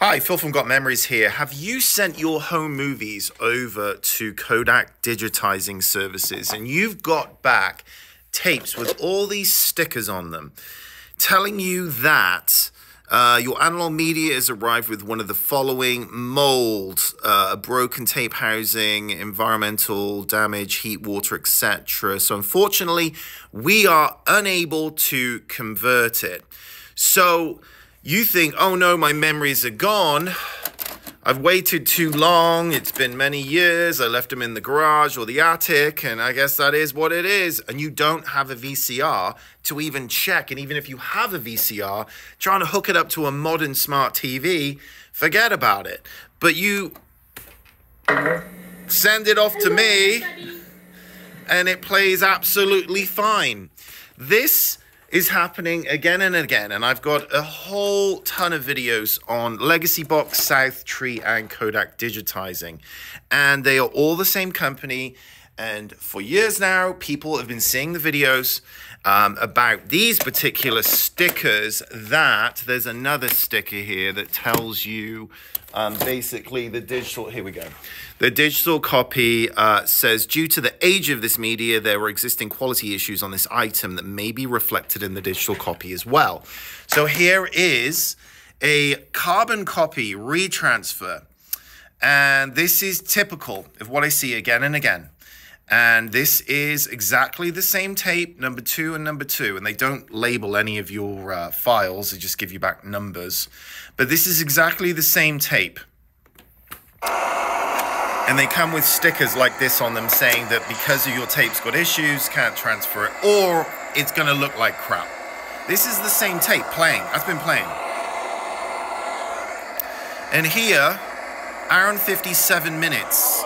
Hi, Phil from Got Memories here. Have you sent your home movies over to Kodak Digitizing Services and you've got back tapes with all these stickers on them telling you that uh, your analog media has arrived with one of the following mold, uh, broken tape housing, environmental damage, heat, water, etc. So, unfortunately, we are unable to convert it. So, you think, oh no, my memories are gone. I've waited too long. It's been many years. I left them in the garage or the attic, and I guess that is what it is. And you don't have a VCR to even check. And even if you have a VCR, trying to hook it up to a modern smart TV, forget about it. But you send it off to me, and it plays absolutely fine. This is happening again and again. And I've got a whole ton of videos on Legacy Box, South Tree, and Kodak Digitizing. And they are all the same company. And for years now, people have been seeing the videos um, about these particular stickers that there's another sticker here that tells you um, basically the digital, here we go. The digital copy uh, says, due to the age of this media, there were existing quality issues on this item that may be reflected in the digital copy as well. So here is a carbon copy retransfer. And this is typical of what I see again and again. And this is exactly the same tape, number two and number two. And they don't label any of your uh, files, they just give you back numbers. But this is exactly the same tape. And they come with stickers like this on them saying that because of your tape's got issues, can't transfer it, or it's to look like crap. This is the same tape playing. I've been playing. And here, and 57 minutes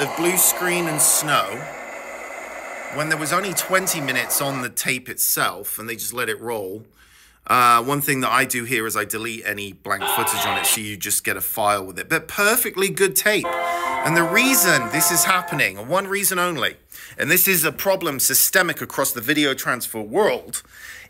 of blue screen and snow when there was only 20 minutes on the tape itself and they just let it roll. Uh, one thing that I do here is I delete any blank footage on it so you just get a file with it. But perfectly good tape. And the reason this is happening, and one reason only, and this is a problem systemic across the video transfer world,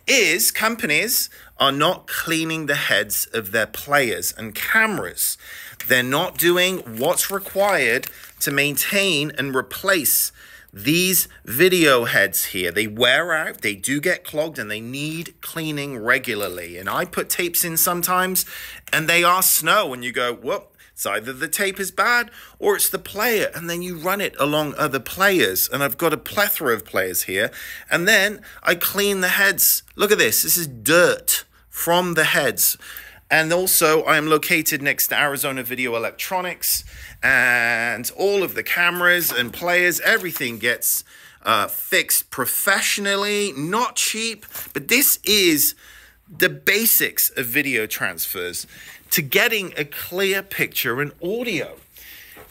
is companies are not cleaning the heads of their players and cameras. They're not doing what's required to maintain and replace these video heads here. They wear out, they do get clogged, and they need cleaning regularly. And I put tapes in sometimes, and they are snow, and you go, whoop. It's either the tape is bad or it's the player, and then you run it along other players. And I've got a plethora of players here. And then I clean the heads. Look at this. This is dirt from the heads. And also, I am located next to Arizona Video Electronics, and all of the cameras and players, everything gets uh, fixed professionally, not cheap. But this is the basics of video transfers to getting a clear picture and audio.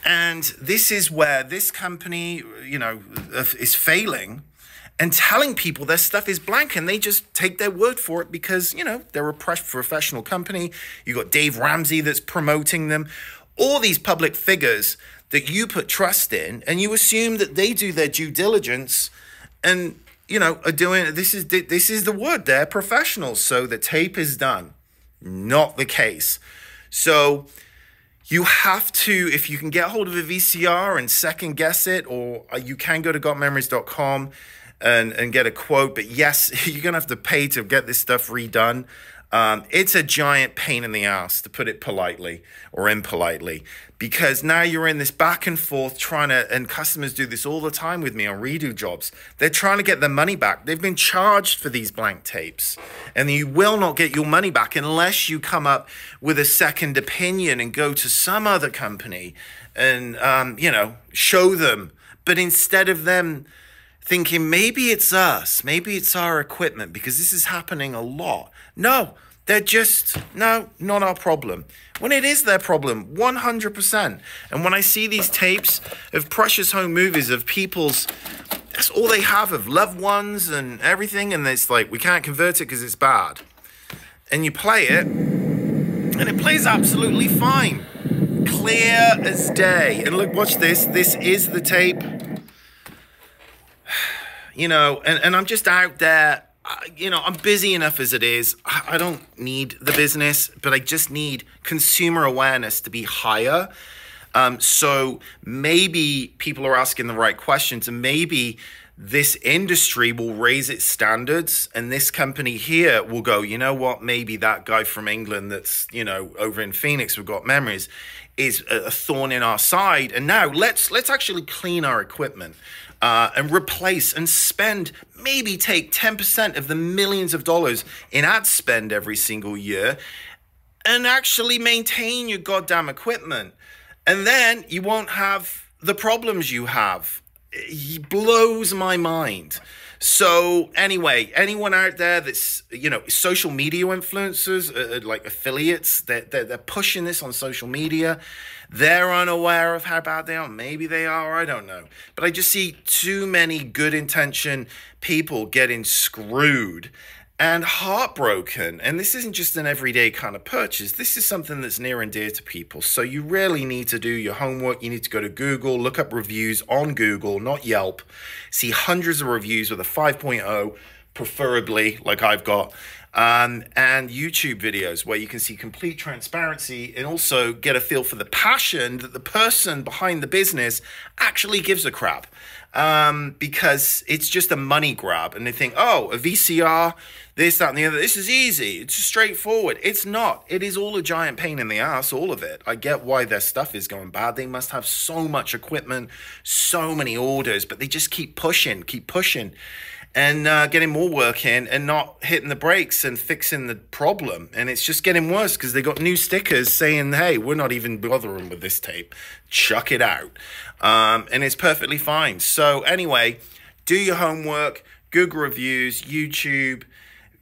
And this is where this company, you know, uh, is failing and telling people their stuff is blank and they just take their word for it because, you know, they're a professional company. You got Dave Ramsey that's promoting them. All these public figures that you put trust in and you assume that they do their due diligence and, you know, are doing this is this is the word. They're professionals. So the tape is done. Not the case. So you have to, if you can get hold of a VCR and second guess it, or uh, you can go to gotmemories.com and, and get a quote. But yes, you're going to have to pay to get this stuff redone. Um, it's a giant pain in the ass, to put it politely or impolitely, because now you're in this back and forth trying to, and customers do this all the time with me on redo jobs. They're trying to get their money back. They've been charged for these blank tapes, and you will not get your money back unless you come up with a second opinion and go to some other company and, um, you know, show them. But instead of them, thinking maybe it's us, maybe it's our equipment, because this is happening a lot. No, they're just, no, not our problem. When it is their problem, 100%. And when I see these tapes of precious home movies of people's, that's all they have of loved ones and everything, and it's like, we can't convert it because it's bad. And you play it, and it plays absolutely fine. Clear as day. And look, watch this. This is the tape you know, and, and I'm just out there. You know, I'm busy enough as it is. I don't need the business, but I just need consumer awareness to be higher. Um, so maybe people are asking the right questions, and maybe this industry will raise its standards and this company here will go you know what maybe that guy from england that's you know over in phoenix we've got memories is a thorn in our side and now let's let's actually clean our equipment uh, and replace and spend maybe take 10% of the millions of dollars in ad spend every single year and actually maintain your goddamn equipment and then you won't have the problems you have he blows my mind. So anyway, anyone out there that's you know social media influencers, uh, uh, like affiliates, that they're, they're, pushing this on social media, they're unaware of how bad they are. Maybe they are. I don't know. But I just see too many good intention people getting screwed and heartbroken. And this isn't just an everyday kind of purchase. This is something that's near and dear to people. So you really need to do your homework. You need to go to Google, look up reviews on Google, not Yelp. See hundreds of reviews with a 5.0, preferably like I've got. Um, and YouTube videos where you can see complete transparency and also get a feel for the passion that the person behind the business actually gives a crap um, because it's just a money grab. And they think, oh, a VCR, this, that, and the other. This is easy. It's straightforward. It's not. It is all a giant pain in the ass, all of it. I get why their stuff is going bad. They must have so much equipment, so many orders, but they just keep pushing, keep pushing and uh, getting more work in and not hitting the brakes and fixing the problem. And it's just getting worse because they got new stickers saying, hey, we're not even bothering with this tape. Chuck it out. Um, and it's perfectly fine. So, anyway, do your homework, Google reviews, YouTube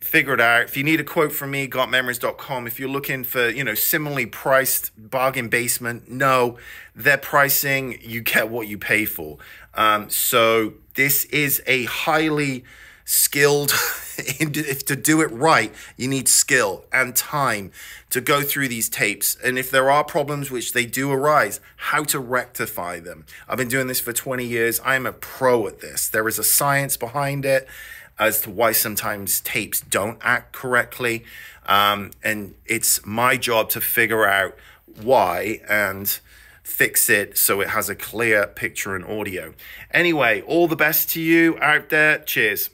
figure it out. If you need a quote from me, gotmemories.com. If you're looking for, you know, similarly priced bargain basement, no, their pricing, you get what you pay for. Um, so this is a highly skilled if to do it right you need skill and time to go through these tapes. And if there are problems which they do arise how to rectify them. I've been doing this for 20 years. I'm a pro at this. There is a science behind it as to why sometimes tapes don't act correctly. Um, and it's my job to figure out why and fix it so it has a clear picture and audio. Anyway, all the best to you out there. Cheers.